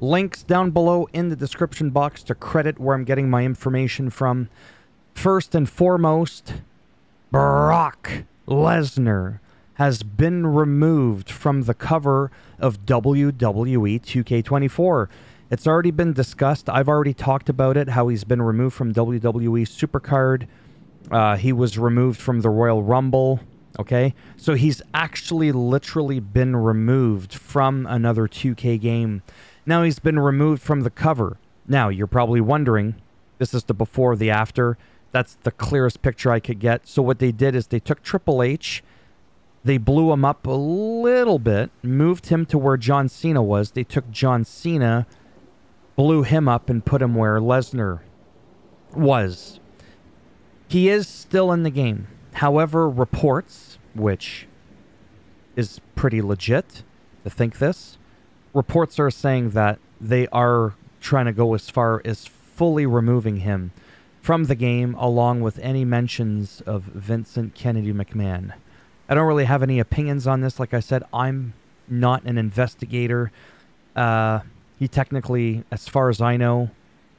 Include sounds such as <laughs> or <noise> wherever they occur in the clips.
Links down below in the description box to credit where I'm getting my information from. First and foremost, Brock Lesnar has been removed from the cover of WWE 2K24. It's already been discussed. I've already talked about it, how he's been removed from WWE Supercard. Uh, he was removed from the Royal Rumble. Okay, so he's actually literally been removed from another 2K game. Now he's been removed from the cover. Now you're probably wondering, this is the before, the after. That's the clearest picture I could get. So what they did is they took Triple H, they blew him up a little bit, moved him to where John Cena was. They took John Cena, blew him up, and put him where Lesnar was. He is still in the game. However, reports, which is pretty legit to think this, reports are saying that they are trying to go as far as fully removing him from the game, along with any mentions of Vincent Kennedy McMahon. I don't really have any opinions on this. Like I said, I'm not an investigator. Uh, he technically, as far as I know,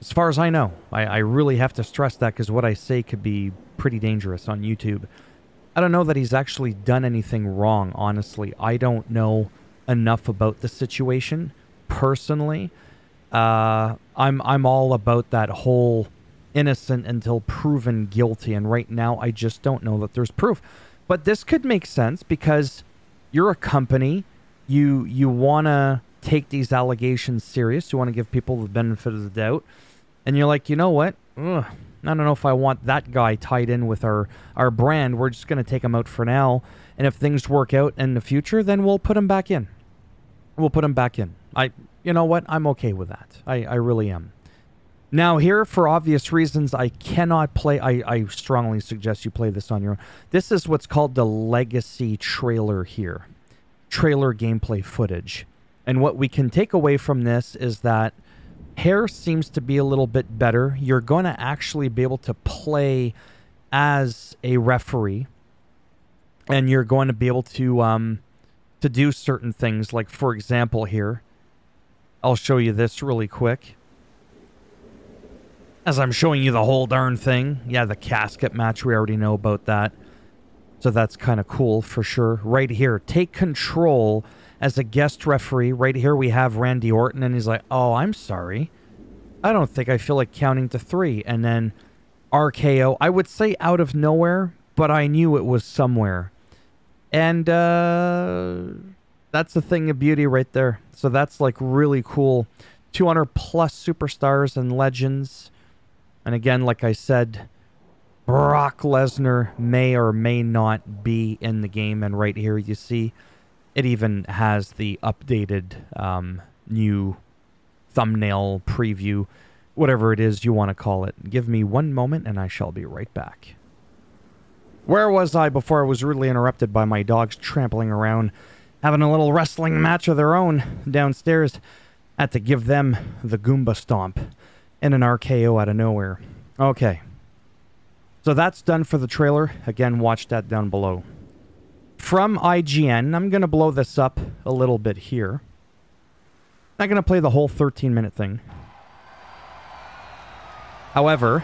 as far as I know, I, I really have to stress that because what I say could be pretty dangerous on YouTube. I don't know that he's actually done anything wrong, honestly. I don't know enough about the situation personally. Uh, I'm I'm all about that whole innocent until proven guilty, and right now I just don't know that there's proof. But this could make sense because you're a company, you you wanna take these allegations serious, you want to give people the benefit of the doubt and you're like, you know what? Ugh, I don't know if I want that guy tied in with our our brand. We're just going to take him out for now, and if things work out in the future, then we'll put him back in. We'll put him back in. I, you know what? I'm okay with that. I, I really am. Now here, for obvious reasons, I cannot play. I, I strongly suggest you play this on your own. This is what's called the legacy trailer here, trailer gameplay footage. And what we can take away from this is that Hair seems to be a little bit better. You're going to actually be able to play as a referee, and you're going to be able to um, to do certain things. Like for example, here, I'll show you this really quick. As I'm showing you the whole darn thing. Yeah, the casket match, we already know about that. So that's kind of cool for sure. Right here, take control as a guest referee. Right here we have Randy Orton, and he's like, "Oh, I'm sorry, I don't think I feel like counting to three. And then RKO, I would say out of nowhere, but I knew it was somewhere. And uh, that's the thing of beauty right there. So that's like really cool. 200 plus superstars and legends. And again, like I said, Brock Lesnar may or may not be in the game. And right here, you see it even has the updated um, new thumbnail preview, whatever it is you want to call it. Give me one moment and I shall be right back. Where was I before I was rudely interrupted by my dogs trampling around, having a little wrestling match of their own downstairs? I had to give them the Goomba stomp and an RKO out of nowhere. Okay. So that's done for the trailer. Again, watch that down below from IGN. I'm going to blow this up a little bit here. Not going to play the whole 13 minute thing. However,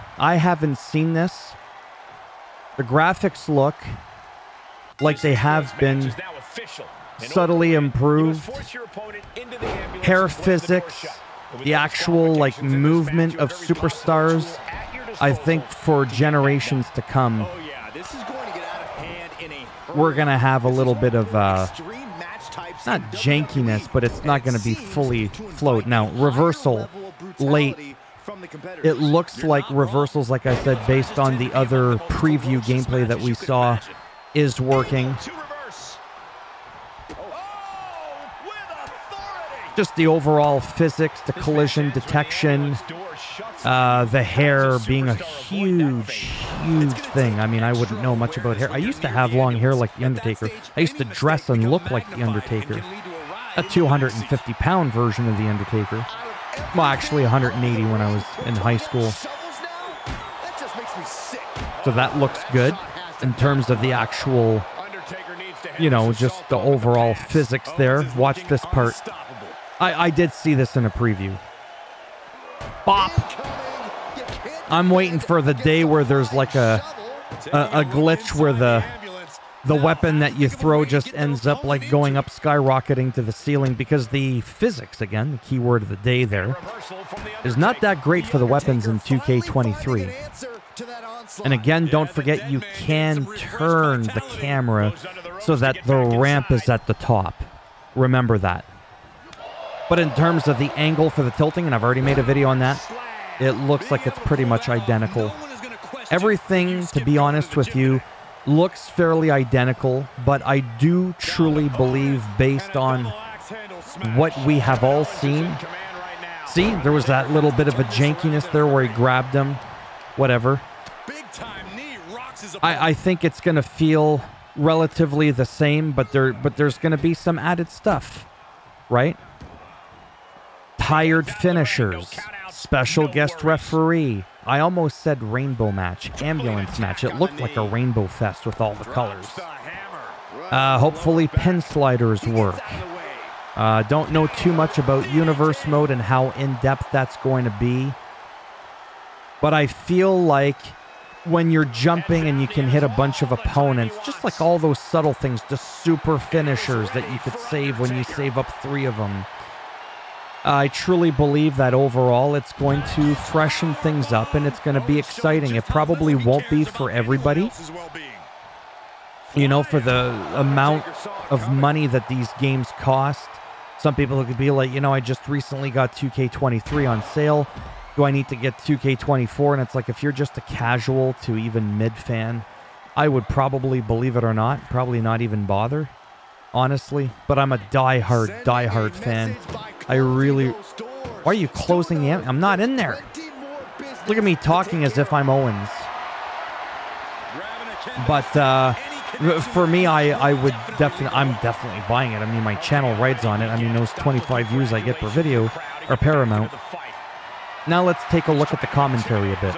I haven't seen this. The graphics look like they have been subtly improved. Hair physics, the actual like movement of superstars, I think for generations to come we're going to have a little bit of uh, not jankiness, but it's not going to be fully float. Now, reversal late it looks like reversals, like I said, based on the other preview gameplay that we saw, is working. Just the overall physics, the collision detection, uh, the hair being a huge, huge thing. I mean, I wouldn't know much about hair. I used to have long hair like The Undertaker. I used to dress and look like The Undertaker. A 250 pound version of The Undertaker. Well, actually 180 when I was in high school. So that looks good in terms of the actual, you know, just the overall physics there. Watch this part. I, I did see this in a preview. Bop. I'm waiting for the day where there's like a, a, a glitch where the the weapon that you throw just ends up like going up skyrocketing to the ceiling because the physics again the key word of the day there is not that great for the weapons in 2k23 and again don't forget you can turn the camera so that the ramp is at the top. Remember that. But in terms of the angle for the tilting and i've already made a video on that it looks like it's pretty much identical. Everything to be honest with you looks fairly identical, but I do truly believe, based on what we have all seen. See, there was that little bit of a jankiness there where he grabbed him. Whatever. I, I think it's going to feel relatively the same, but there but there's going to be some added stuff, right? Tired finishers, special guest referee, I almost said rainbow match, ambulance match. It looked like a rainbow fest with all the colors. Uh, hopefully pen sliders work. Uh, don't know too much about universe mode and how in-depth that's going to be. But I feel like when you're jumping and you can hit a bunch of opponents, just like all those subtle things, the super finishers that you could save when you save up three of them. I truly believe that overall it's going to freshen things up and it's going to be exciting. It probably won't be for everybody. You know, for the amount of money that these games cost. Some people could be like, you know, I just recently got 2K23 on sale. Do I need to get 2K24? And it's like, if you're just a casual to even mid fan, I would probably, believe it or not, probably not even bother honestly, but I'm a die-hard, die-hard fan. I really... Why are you closing the... I'm not in there. Look at me talking as if I'm Owens. But uh, for me, I, I would definitely... I'm definitely buying it. I mean, my channel rides on it. I mean, those 25 views I get per video are paramount. Now let's take a look at the commentary a bit.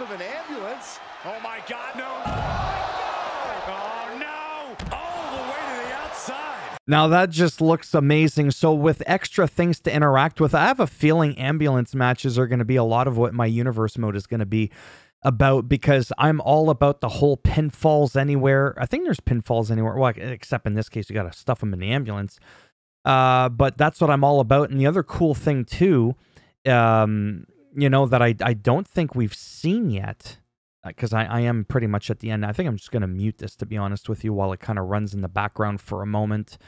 Of an ambulance. Oh my God, no. Oh no. All the way to the outside. Now that just looks amazing. So with extra things to interact with, I have a feeling ambulance matches are going to be a lot of what my universe mode is going to be about because I'm all about the whole pinfalls anywhere. I think there's pinfalls anywhere. Well, except in this case, you got to stuff them in the ambulance. Uh, but that's what I'm all about. And the other cool thing too, um, you know, that I, I don't think we've seen yet, because uh, I, I am pretty much at the end. I think I'm just going to mute this, to be honest with you, while it kind of runs in the background for a moment.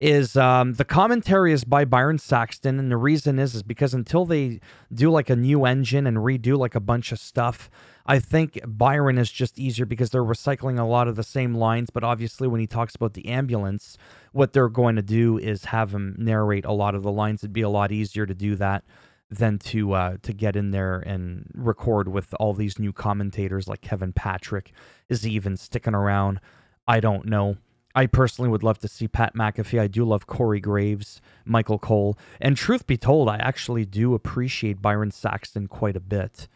Is um, the commentary is by Byron Saxton, and the reason is is because until they do like a new engine and redo like a bunch of stuff, I think Byron is just easier because they're recycling a lot of the same lines. But obviously, when he talks about the ambulance, what they're going to do is have him narrate a lot of the lines. It'd be a lot easier to do that than to uh, to get in there and record with all these new commentators like Kevin Patrick. Is he even sticking around? I don't know. I personally would love to see Pat McAfee. I do love Corey Graves, Michael Cole, and truth be told, I actually do appreciate Byron Saxton quite a bit.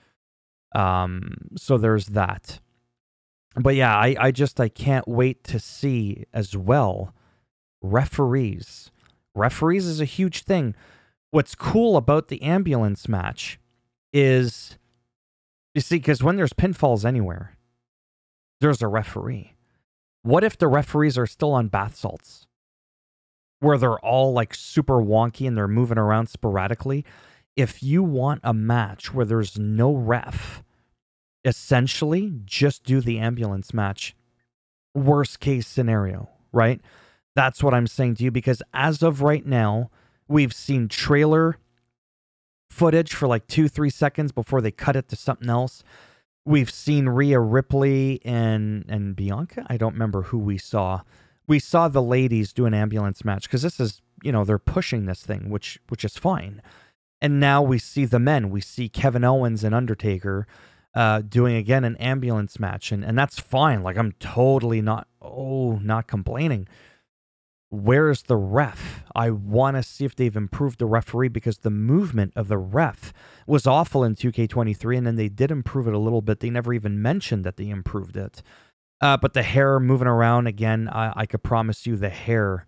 Um, so there's that. But yeah, I, I just I can't wait to see as well referees. Referees is a huge thing what's cool about the ambulance match is you see, because when there's pinfalls anywhere, there's a referee. What if the referees are still on bath salts? Where they're all like super wonky and they're moving around sporadically. If you want a match where there's no ref, essentially just do the ambulance match. Worst case scenario, right? That's what I'm saying to you because as of right now, we've seen trailer footage for like two, three seconds before they cut it to something else. We've seen Rhea Ripley and and Bianca. I don't remember who we saw. We saw the ladies do an ambulance match because this is, you know, they're pushing this thing, which which is fine. And now we see the men. We see Kevin Owens and Undertaker uh, doing again an ambulance match, and and that's fine. Like I'm totally not oh not complaining. Where's the ref? I want to see if they've improved the referee because the movement of the ref was awful in 2K23, and then they did improve it a little bit. They never even mentioned that they improved it. Uh, but the hair moving around again, I, I could promise you the hair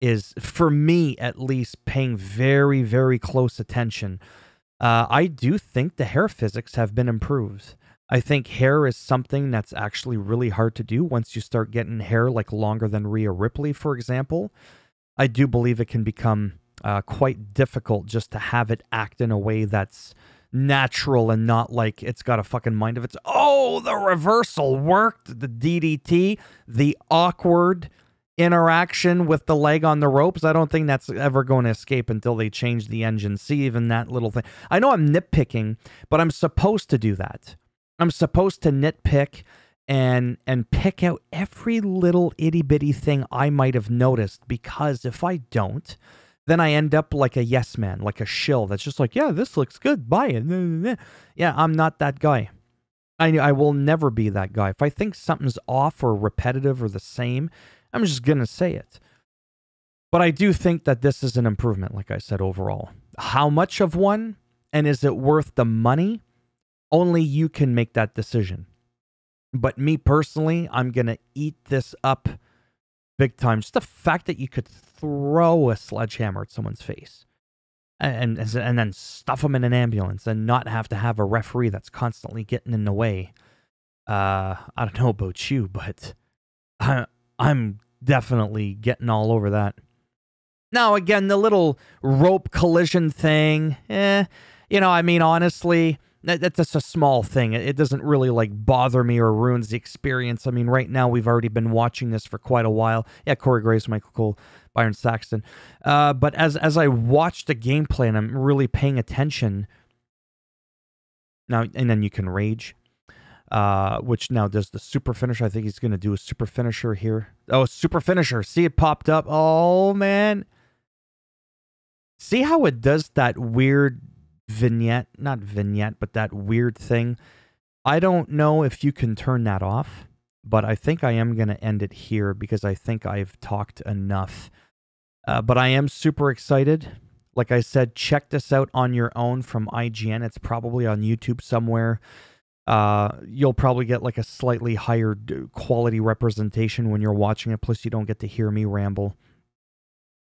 is, for me at least, paying very, very close attention. Uh, I do think the hair physics have been improved. I think hair is something that's actually really hard to do once you start getting hair like longer than Rhea Ripley, for example. I do believe it can become uh, quite difficult just to have it act in a way that's natural and not like it's got a fucking mind of its oh the reversal worked. The ddt the awkward interaction with the leg on the ropes. I don't think that's ever going to escape until they change the engine see even that little thing. I know i'm nitpicking but i'm supposed to do that I'm supposed to nitpick and and pick out every little itty bitty thing I might have noticed because if I don't, then I end up like a yes man, like a shill that's just like, yeah, this looks good, buy it. Yeah, I'm not that guy. I I will never be that guy. If I think something's off or repetitive or the same, I'm just gonna say it. But I do think that this is an improvement, like I said, overall. How much of one, and is it worth the money? Only you can make that decision. But me personally, I'm going to eat this up big time. Just the fact that you could throw a sledgehammer at someone's face and, and, and then stuff them in an ambulance and not have to have a referee that's constantly getting in the way. Uh, I don't know about you, but I, <laughs> I'm definitely getting all over that. Now, again, the little rope collision thing, eh, you know, I mean, honestly, that, that's just a small thing. It, doesn't really like bother me or ruins the experience. I mean, right now we've already been watching this for quite a while. Yeah, Corey Graves, Michael Cole, Byron Saxton. Uh, but as as I watch the gameplay and I'm really paying attention now, and then you can rage. Uh, which now does the super finisher. I think he's going to do a super finisher here. Oh, super finisher. See it popped up. Oh, man. See how it does that weird vignette, not vignette, but that weird thing. I don't know if you can turn that off, but I think I am going to end it here because I think I've talked enough. Uh, but I am super excited. Like I said, check this out on your own from IGN. It's probably on YouTube somewhere. Uh, you'll probably get like a slightly higher quality representation when you're watching it. Plus, you don't get to hear me ramble.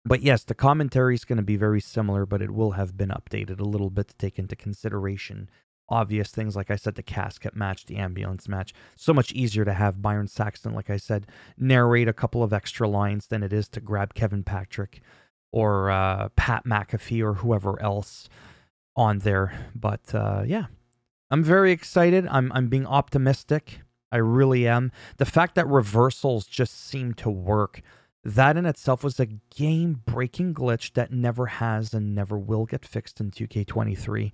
But yes, the commentary is going to be very similar, but it will have been updated a little bit to take into consideration obvious things. Like I said, the casket match, the ambulance match. So much easier to have Byron Saxton, like I said, narrate a couple of extra lines than it is to grab Kevin Patrick or uh, Pat McAfee or whoever else on there. But uh, yeah, I'm very excited. I'm I'm being optimistic. I really am. The fact that reversals just seem to work that in itself was a game breaking glitch that never has and never will get fixed in 2K23.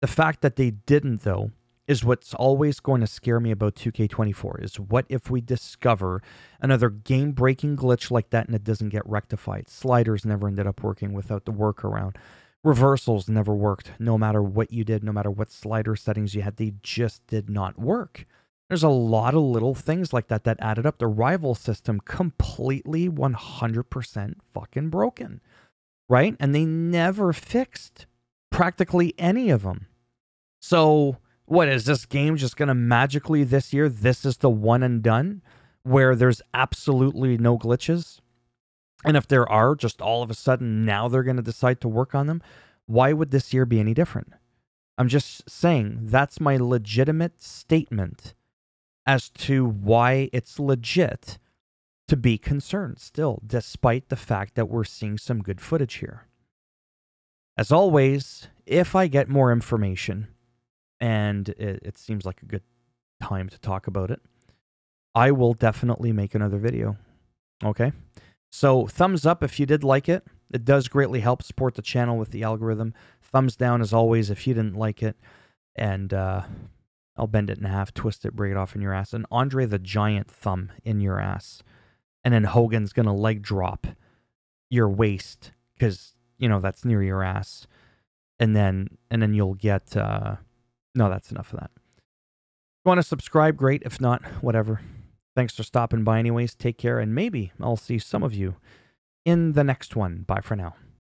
The fact that they didn't, though, is what's always going to scare me about 2K24 is what if we discover another game breaking glitch like that and it doesn't get rectified? Sliders never ended up working without the workaround. Reversals never worked, no matter what you did, no matter what slider settings you had, they just did not work. There's a lot of little things like that that added up. The rival system completely 100% fucking broken, right? And they never fixed practically any of them. So, what is this game just going to magically this year? This is the one and done where there's absolutely no glitches. And if there are, just all of a sudden now they're going to decide to work on them. Why would this year be any different? I'm just saying that's my legitimate statement as to why it's legit to be concerned still, despite the fact that we're seeing some good footage here. As always, if I get more information, and it, it seems like a good time to talk about it, I will definitely make another video. Okay? So, thumbs up if you did like it. It does greatly help support the channel with the algorithm. Thumbs down as always if you didn't like it. And uh, I'll bend it in half, twist it, break it off in your ass. And Andre the Giant thumb in your ass. And then Hogan's going to leg drop your waist because, you know, that's near your ass. And then, and then you'll get, uh, no, that's enough of that. If you Want to subscribe? Great. If not, whatever. Thanks for stopping by, anyways. Take care, and maybe I'll see some of you in the next one. Bye for now.